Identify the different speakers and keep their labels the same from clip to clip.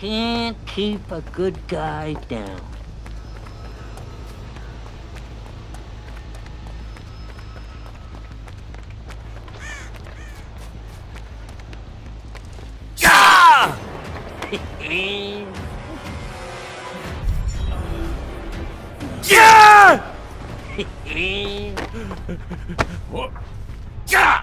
Speaker 1: can't keep a good guy down.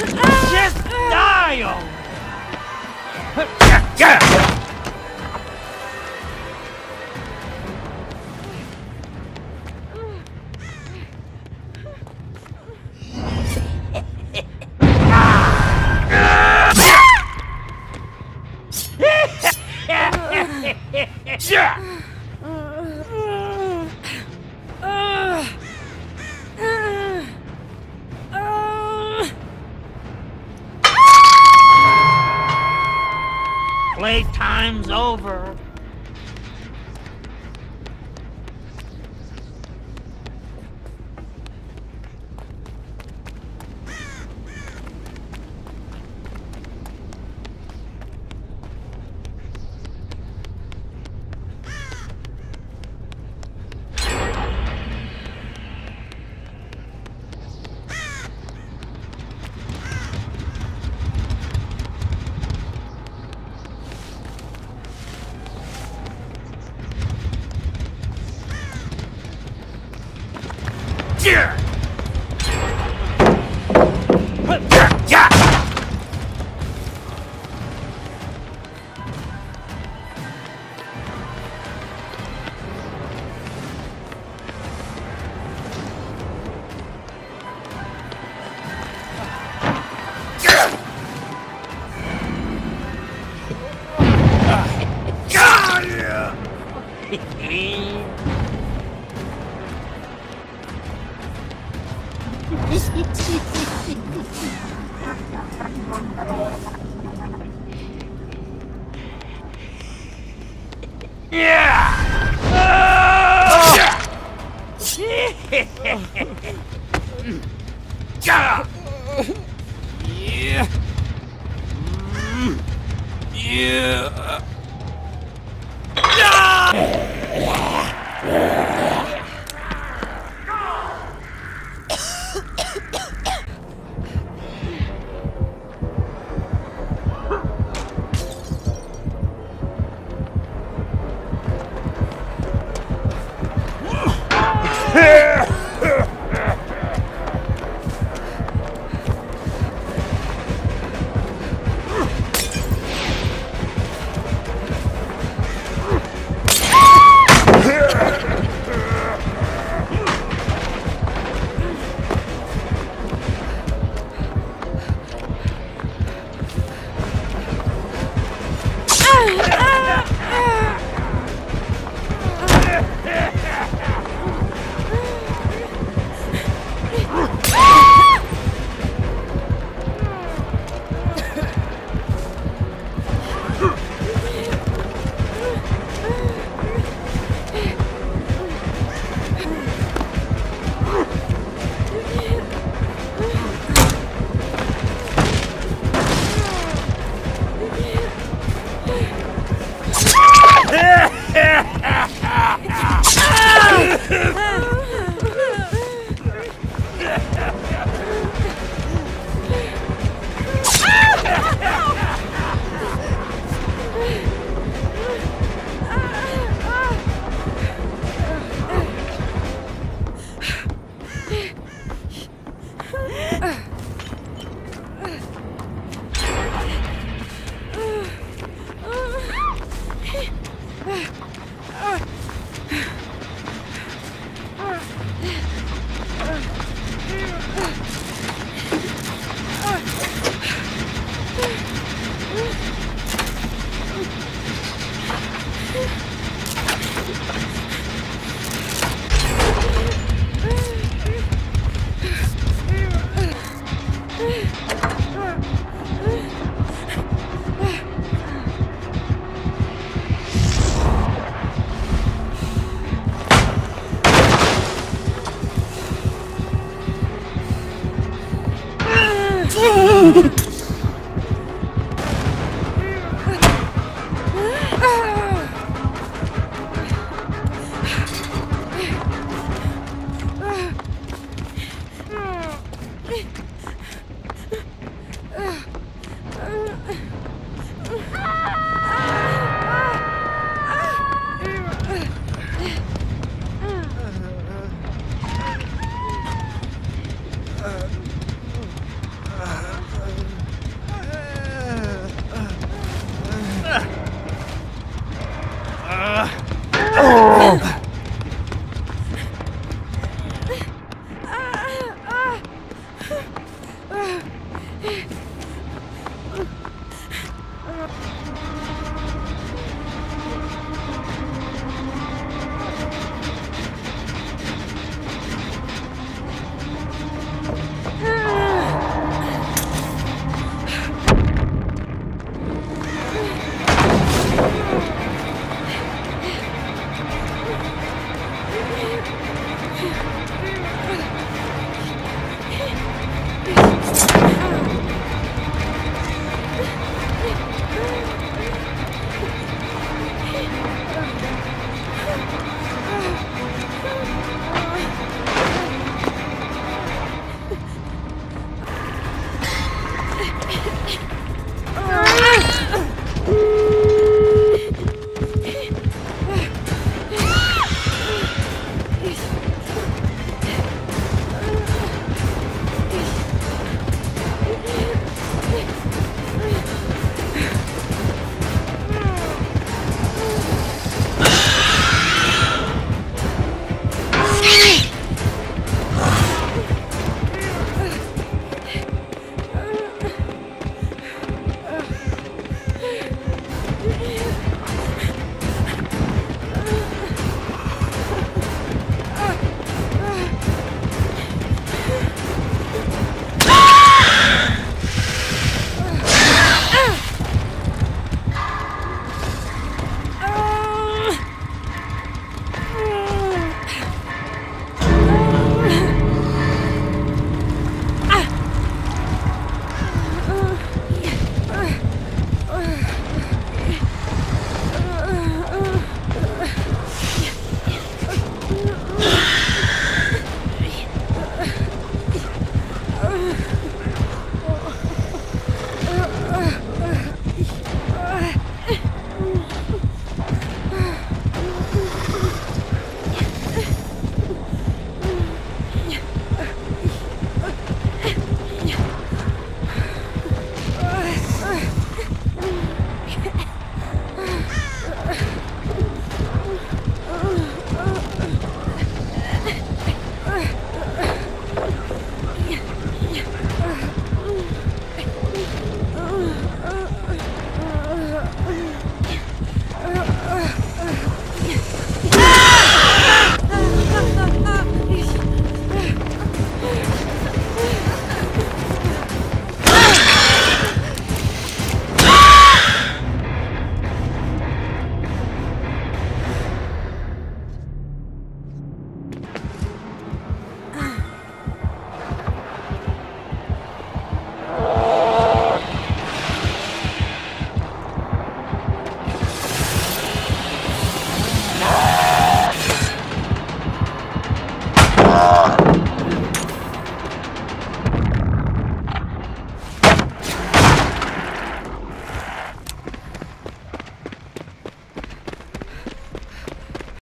Speaker 2: Just die
Speaker 1: Playtime's over. Yeah. Yeah.
Speaker 2: Ah!